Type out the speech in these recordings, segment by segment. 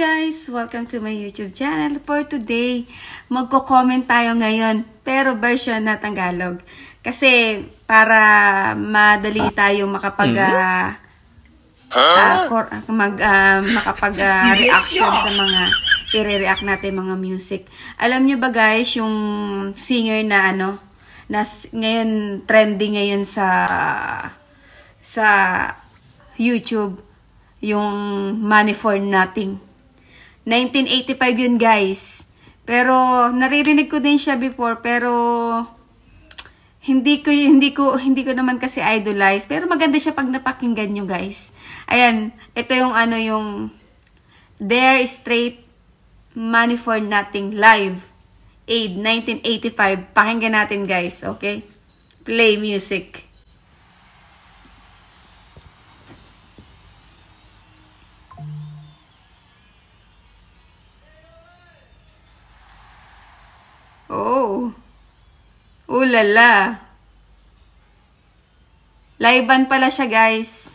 guys! Welcome to my YouTube channel. For today, magko-comment tayo ngayon, pero version na Tagalog. Kasi para madali tayo makapag uh, uh, mag uh, makapag uh, reaction sa mga i-react natin mga music. Alam nyo ba guys, yung singer na ano, na ngayon trending ngayon sa sa YouTube, yung Money for Nothing. 1985 yun guys. Pero naririnig ko din siya before pero hindi ko hindi ko hindi ko naman kasi idolize pero maganda siya pag napakinggan niyo guys. Ayan, ito yung ano yung There Straight Money for Nothing live Aid 1985. Pakinggan natin guys, okay? Play music. Ulala. Laiban pala siya, guys.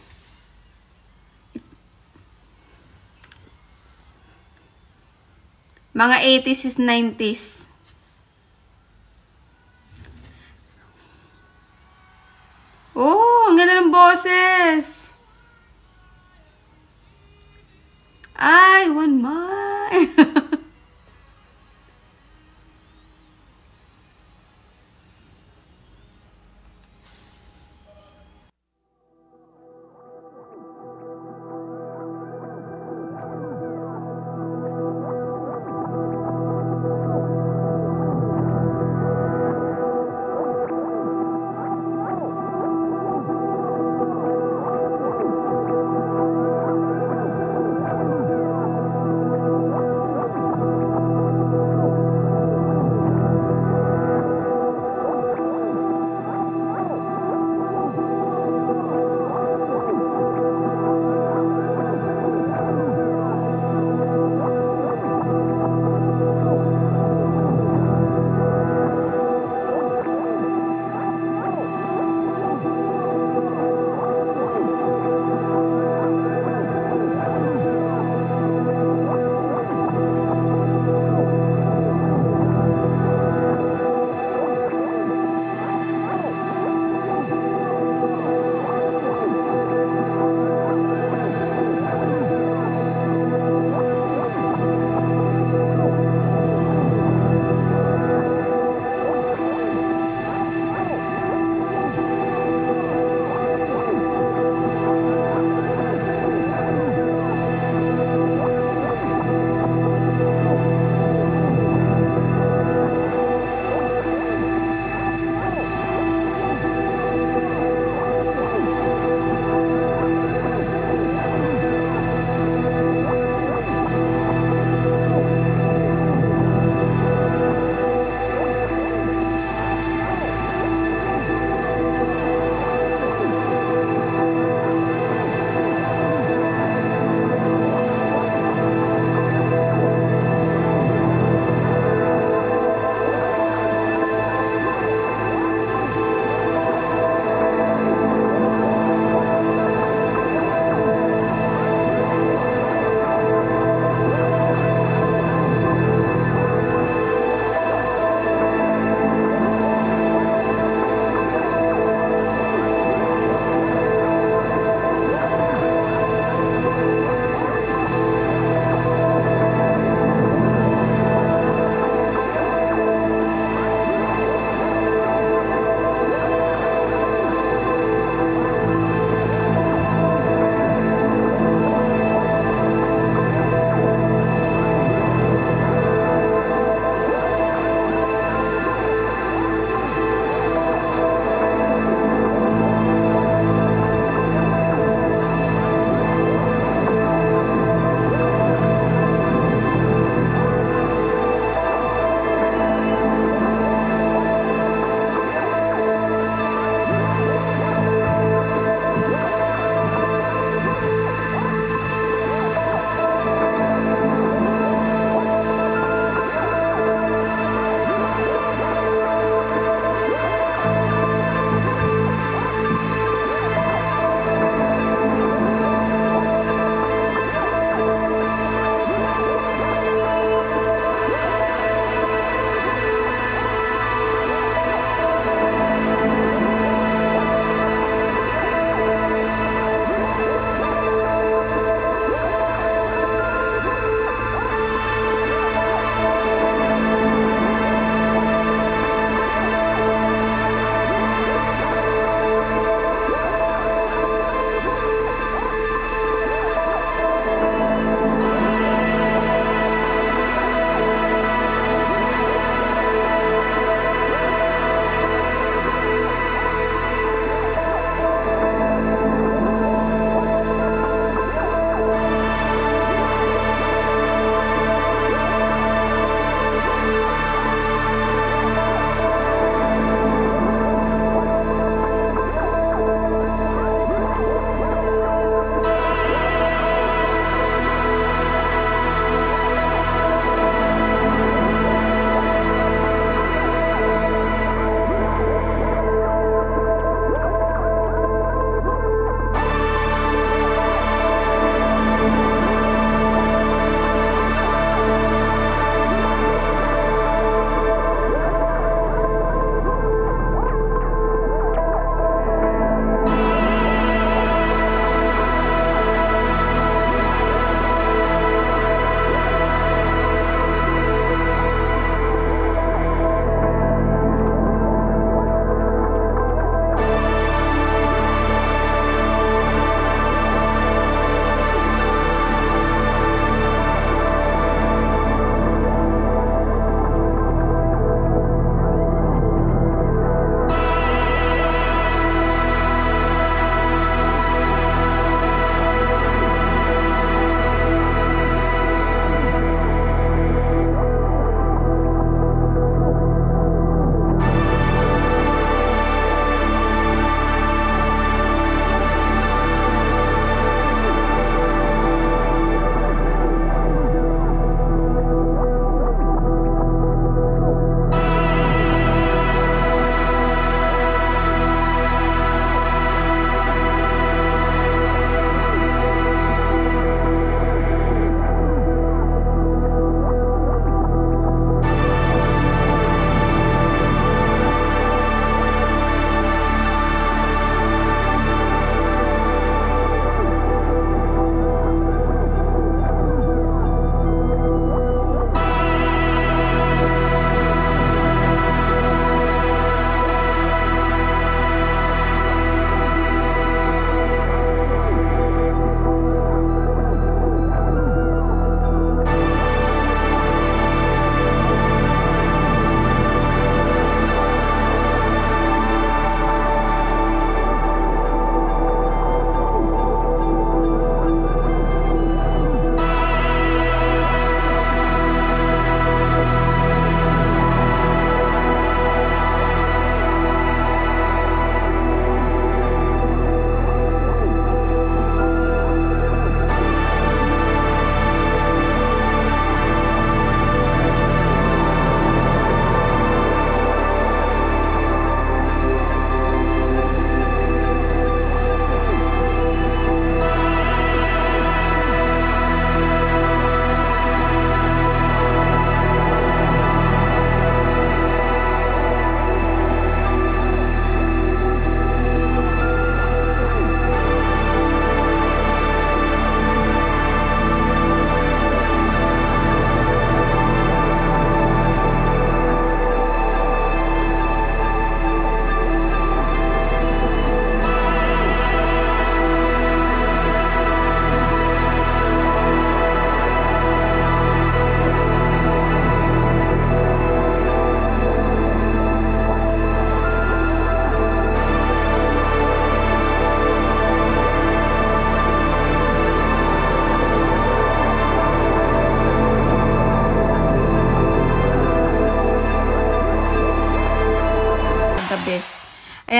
Mga 80s is 90s. Oh, ang ganda ng boses. Ay, one more.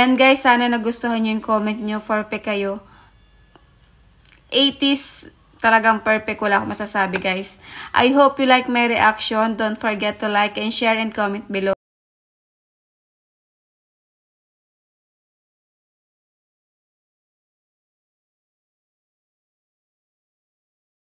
Ayan guys, sana nagustuhan nyo yung comment nyo. Perfect kayo. 80s, talagang perfect. Wala akong masasabi guys. I hope you like my reaction. Don't forget to like and share and comment below.